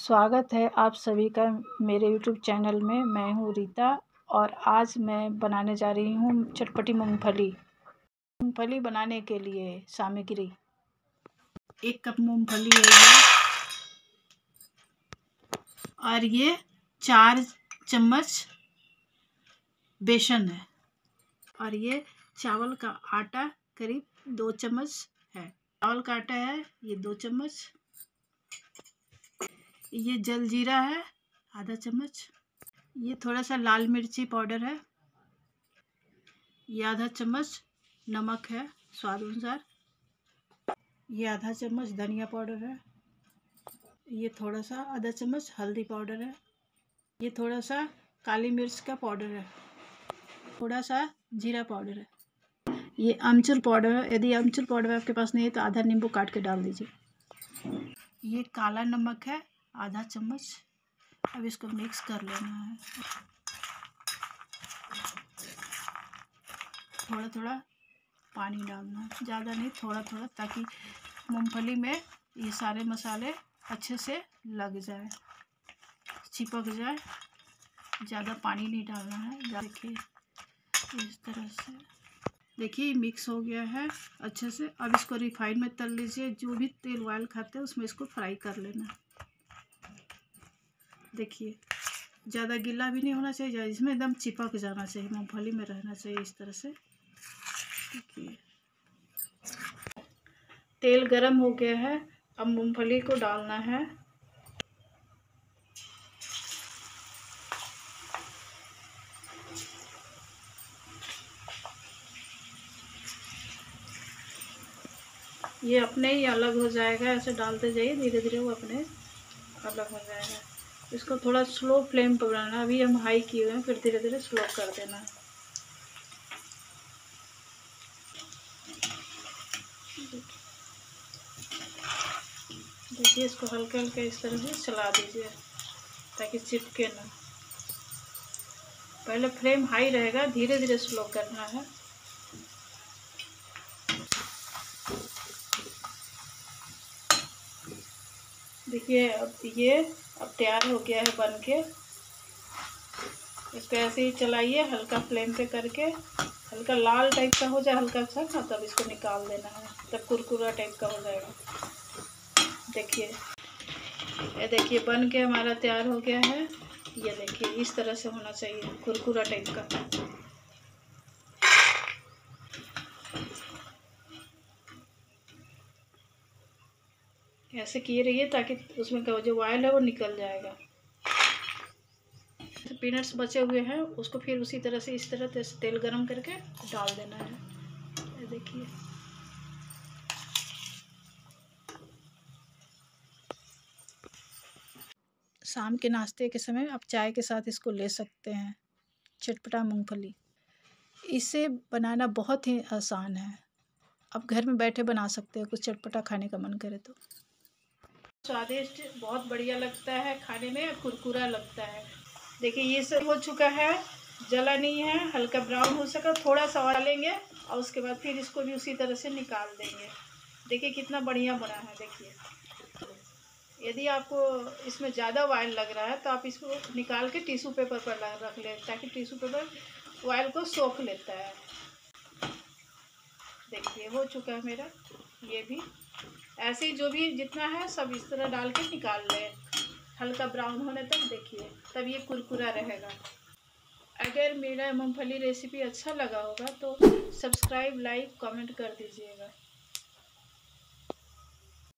स्वागत है आप सभी का मेरे यूट्यूब चैनल में। मैं हूँ रीता और आज मैं बनाने जा रही हूँ चटपटी मूंगफली। मूंगफली बनाने के लिए सामग्री। एक कप मूंगफली है ये और ये चार चम्मच बेसन है और ये चावल का आटा करीब दो चम्मच है। चावल का आटा है, ये दो चम्मच। ये जलजीरा है, आधा चम्मच। ये थोड़ा सा लाल मिर्ची पाउडर है। ये आधा चम्मच नमक है, स्वाद अनुसार। ये आधा चम्मच धनिया पाउडर है। ये थोड़ा सा आधा चम्मच हल्दी पाउडर है। ये थोड़ा सा काली मिर्च का पाउडर है। थोड़ा सा जीरा पाउडर है। ये अमचूर पाउडर है। यदि अमचूर पाउडर आपके पास नहीं है तो आधा नींबू काट के डाल दीजिए। ये काला नमक है। आधा चम्मच। अब इसको मिक्स कर लेना है। थोड़ा थोड़ा पानी डालना। है ज़्यादा नहीं थोड़ा थोड़ा ताकि मूंगफली में ये सारे मसाले अच्छे से लग जाए, चिपक जाए। ज़्यादा पानी नहीं डालना है। देखिए, इस तरह से। देखिए मिक्स हो गया है अच्छे से। अब इसको रिफाइन में तल लीजिए। जो भी तेल ऑयल खाते हैं, उसमें इसको फ्राई कर लेना। देखिए, ज़्यादा गीला भी नहीं होना चाहिए इसमें एकदम चिपक जाना चाहिए, मूँगफली में रहना चाहिए इस तरह से। देखिए, तेल गरम हो गया है, अब मूँगफली को डालना है। ये अपने ही अलग हो जाएगा, ऐसे डालते जाइए धीरे धीरे वो अपने अलग हो जाएगा। इसको थोड़ा स्लो फ्लेम पर बनाना अभी हम हाई किए हुए हैं, फिर धीरे धीरे स्लो कर देना। देखिए, इसको हल्के हल्के इस तरह से चला दीजिए, ताकि चिपके ना। पहले फ्लेम हाई रहेगा धीरे धीरे स्लो करना है। देखिए, अब ये, अब तैयार हो गया है बन के इसको ऐसे ही चलाइए, हल्का फ्लेम पे करके। हल्का लाल टाइप का हो जाए, हल्का सा ना तब इसको निकाल देना है। तब कुरकुरा टाइप का हो जाएगा। देखिए। ये देखिए बन के हमारा तैयार हो गया है। ये देखिए, इस तरह से होना चाहिए, कुरकुरा टाइप का। ऐसे किए रहिए ताकि उसमें का जो ऑयल है वो निकल जाएगा। तो पीनट्स बचे हुए हैं, उसको फिर उसी तरह से, इस तरह से तेल गरम करके डाल देना है। देखिए। शाम के नाश्ते के समय आप चाय के साथ इसको ले सकते हैं। चटपटा मूंगफली। इसे बनाना बहुत ही आसान है। आप घर में बैठे बना सकते हो, कुछ चटपटा खाने का मन करे तो। स्वादिष्ट, बहुत बढ़िया लगता है खाने में कुरकुरा लगता है। देखिए, ये सब हो चुका है, जला नहीं है, हल्का ब्राउन हो सका, थोड़ा सा और लेंगे और उसके बाद फिर इसको भी उसी तरह से निकाल देंगे। देखिए, कितना बढ़िया बना है, देखिए। यदि आपको इसमें ज़्यादा ऑयल लग रहा है तो आप इसको निकाल के टिशू पेपर पर रख लें, ताकि टिश्यू पेपर ऑयल को सोख लेता है। देखिए, हो चुका है मेरा, ये भी। ऐसे ही जो भी जितना है, सब इस तरह डाल के निकाल लें। हल्का ब्राउन होने तक देखिए, तब ये कुरकुरा रहेगा। अगर मेरा मूँगफली रेसिपी अच्छा लगा होगा तो सब्सक्राइब, लाइक, कमेंट कर दीजिएगा।